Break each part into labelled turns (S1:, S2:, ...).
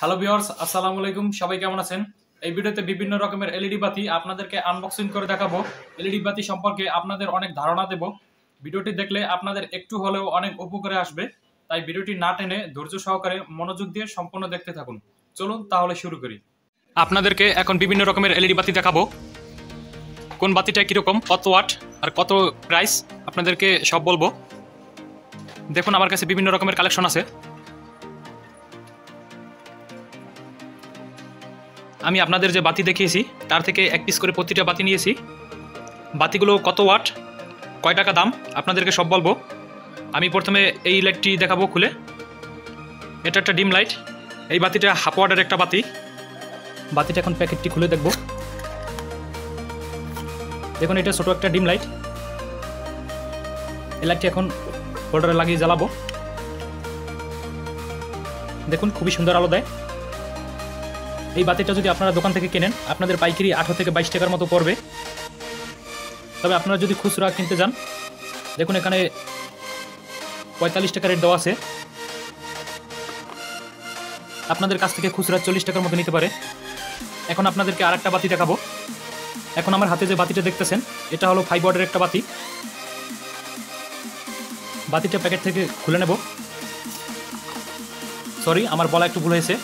S1: Hello viewers আসসালামু আলাইকুম। সবাই কেমন আছেন? এই ভিডিওতে বিভিন্ন রকমের এলইডি বাতি আপনাদেরকে আনবক্সিং করে দেখাবো। এলইডি বাতি সম্পর্কে আপনাদের অনেক ধারণা দেব। ভিডিওটি দেখলে আপনাদের একটু হলেও অনেক উপকারে আসবে। তাই ভিডিওটি না টেনে ধৈর্য সহকারে মনোযোগ দিয়ে সম্পূর্ণ দেখতে থাকুন। চলুন তাহলে শুরু করি। আপনাদেরকে এখন বিভিন্ন রকমের এলইডি বাতি দেখাবো। কোন বাতিটা কীরকম, কত ওয়াট, আর কত প্রাইস আপনাদেরকে সব বলব। দেখুন, আমার কাছে বিভিন্ন রকমের কালেকশন আছে। আমি আপনাদের যে বাতি দেখিয়েছি, তার থেকে এক পিস করে প্রতিটা বাতি নিয়েছি। বাতিগুলো কত ওয়াট? কয় টাকা দাম? আপনাদেরকে সব বলব। আমি প্রথমে এই লাইটটি দেখাবো খুলে। এটা একটা ডিম লাইট এই বাতিটা হাফ ওয়াটের একটা বাতি। বাতিটা এখন প্যাকেটটি খুলে দেখব। দেখুন, এটা ছোটো একটা ডিম লাইট এই লাইটটি এখন হোল্ডারে লাগিয়ে জ্বালাবো। দেখুন, খুবই সুন্দর আলো দেয়। এই বাতিটা যদি আপনারা দোকান থেকে কেনেন, আপনাদের পাইকারি আঠারো থেকে বাইশ টাকার মতো পড়বে। তবে আপনারা যদি খুচরা কিনতে যান, দেখুন এখানে পঁয়তাল্লিশ টাকা রেট দেওয়া আছে। আপনাদের কাছ থেকে খুচরা চল্লিশ টাকার মতো নিতে পারে। এখন আপনাদেরকে আর একটা বাতি দেখাবো। এখন আমার হাতে যে বাতিটা দেখতেছেন, এটা হলো ফাইভ ওয়ার্ডের একটা বাতি। বাতিটা প্যাকেট থেকে খুলে নেব। সরি, আমার বলা একটু ভুল হয়েছে।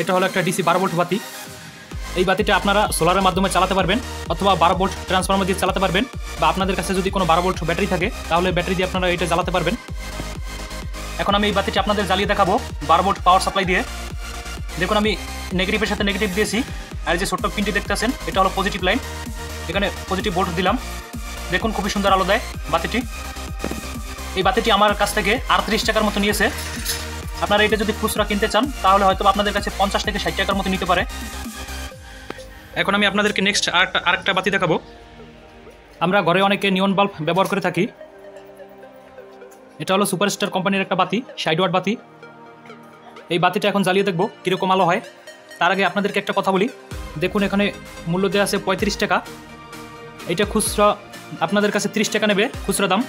S1: এটা হলো একটা ডিসি বারো ভোল্ট বাতি। এই বাতিটা আপনারা সোলারের মাধ্যমে চালাতে পারবেন অথবা বারো ভোল্ট ট্রান্সফর্মার দিয়ে চালাতে পারবেন বা আপনাদের কাছে যদি কোনো বারো ভোল্ট ব্যাটারি থাকে, তাহলে ব্যাটারি দিয়ে আপনারা এটা জ্বালাতে পারবেন। এখন আমি এই বাতিটা আপনাদের জ্বালিয়ে দেখাবো বারো ভোল্ট পাওয়ার সাপ্লাই দিয়ে। দেখুন আমি নেগেটিভের সাথে নেগেটিভ দিয়েছি, আর যে ছোট্ট পিনটি দেখতেছেন, এটা হলো পজিটিভ লাইন এখানে পজিটিভ ভোল্ট দিলাম। দেখুন খুবই সুন্দর আলো দেয় বাতিটি। এই বাতিটি আমার কাছ থেকে আটত্রিশ টাকার মতো নিয়েছে। আপনারা এটা যদি খুচরা কিনতে চান, তাহলে হয়তো আপনাদের কাছে পঞ্চাশ থেকে ষাট টাকার মতো নিতে পারে। এখন আমি আপনাদেরকে নেক্সট আরেকটা আরেকটা বাতি দেখাবো। আমরা ঘরে অনেকে নিয়ন বাল্ব ব্যবহার করে থাকি। এটা হলো সুপারস্টার কোম্পানির একটা বাতি সাইড ওয়াট বাতি। এই বাতিটা এখন জ্বালিয়ে দেখব কীরকম আলো হয়। তার আগে আপনাদেরকে একটা কথা বলি। দেখুন, এখানে মূল্য দেওয়া আছে পঁয়ত্রিশ টাকা। এটা খুচরা আপনাদের কাছে তিরিশ টাকা নেবে খুচরা দাম।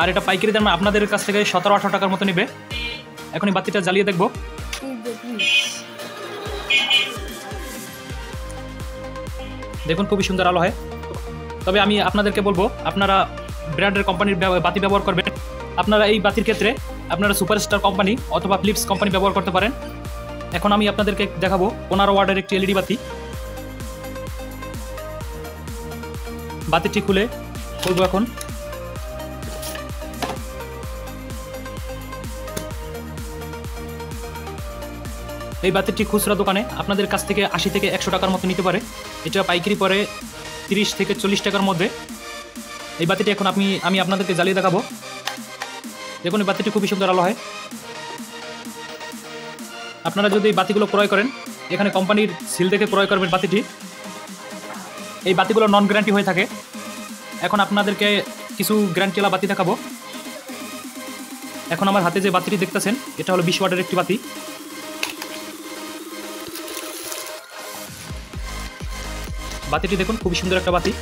S1: আর এটা পাইকারি দাম আপনাদের কাছ থেকে সতেরো আঠারো টাকার মতো নেবে। এখন এই বাতিটা জ্বালিয়ে দেখব। দেখুন, খুবই সুন্দর আলো হয়। তবে আমি আপনাদেরকে বলব, আপনারা ব্র্যান্ডের কোম্পানির বাতি ব্যবহার করবেন। আপনারা এই বাতির ক্ষেত্রে আপনারা সুপারস্টার কোম্পানি অথবা ফিলিপস কোম্পানি ব্যবহার করতে পারেন। এখন আমি আপনাদেরকে দেখাবো, পনেরো ওয়ার্ডের একটি এলইডি বাতি। বাতিটি খুলে খুলবো এখন। এই বাতিটি খুচরা দোকানে আপনাদের কাছ থেকে আশি থেকে একশো টাকার মতো নিতে পারে। এটা পাইকারি পরে তিরিশ থেকে চল্লিশ টাকার মধ্যে। এই বাতিটি এখন আপনি, আমি আপনাদেরকে জ্বালিয়ে দেখাবো। দেখুন, এই বাতিটি খুবই সুন্দর আলো হয়। আপনারা যদি এই বাতিগুলো ক্রয় করেন, এখানে কোম্পানির সিল দেখে ক্রয় করবেন বাতিটি। এই বাতিগুলো নন গ্যারান্টি হয়ে থাকে। এখন আপনাদেরকে কিছু গ্যারান্টিওয়ালা বাতি দেখাবো। এখন আমার হাতে যে বাতিটি দেখতেছেন, এটা হলো বিশ ওয়াটের একটি বাতি। বাতিটি দেখুন, খুবই সুন্দর একটা বাতি।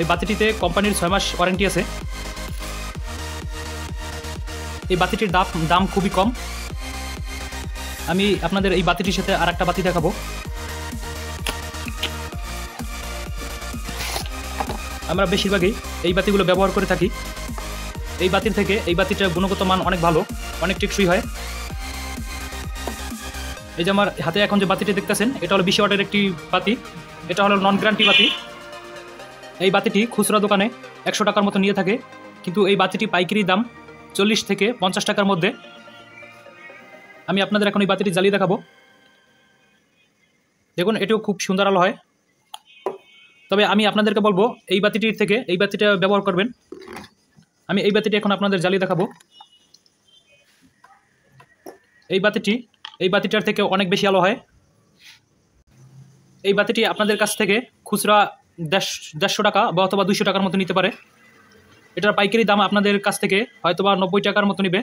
S1: এই বাতিটিতে কোম্পানির ছয় মাস ওয়ারেন্টি আছে। এই বাতিটির দাম দাম খুবই কম। আমি আপনাদের এই বাতিটির সাথে আর একটা বাতি দেখাবো। আমরা বেশিরভাগই এই বাতিগুলো ব্যবহার করে থাকি। এই বাতির থেকে এই বাতিটার গুণগত মান অনেক ভালো, অনেক টেকসই হয়। এই যে আমার হাতে এখন যে বাতিটি দেখতেছেন, এটা হলো বিশ ওয়াটের একটি বাতি। এটা হলো নন গ্যারান্টি বাতি। এই বাতিটি খুচরা দোকানে একশো টাকার মতো নিয়ে থাকে। কিন্তু এই বাতিটি পাইকারি দাম চল্লিশ থেকে পঞ্চাশ টাকার মধ্যে। আমি আপনাদের এখন এই বাতিটি জ্বালিয়ে দেখাবো। দেখুন, এটিও খুব সুন্দর আলো হয়। তবে আমি আপনাদেরকে বলব, এই বাতিটির থেকে এই বাতিটা ব্যবহার করবেন। আমি এই বাতিটি এখন আপনাদের জ্বালিয়ে দেখাবো। এই বাতিটি এই বাতিটার থেকে অনেক বেশি আলো হয়। এই বাতিটি আপনাদের কাছ থেকে খুচরা দেড়শো টাকা বা অথবা দুইশো টাকার মতো নিতে পারে। এটার পাইকারি দাম আপনাদের কাছ থেকে হয়তোবা নব্বই টাকার মতো নেবে।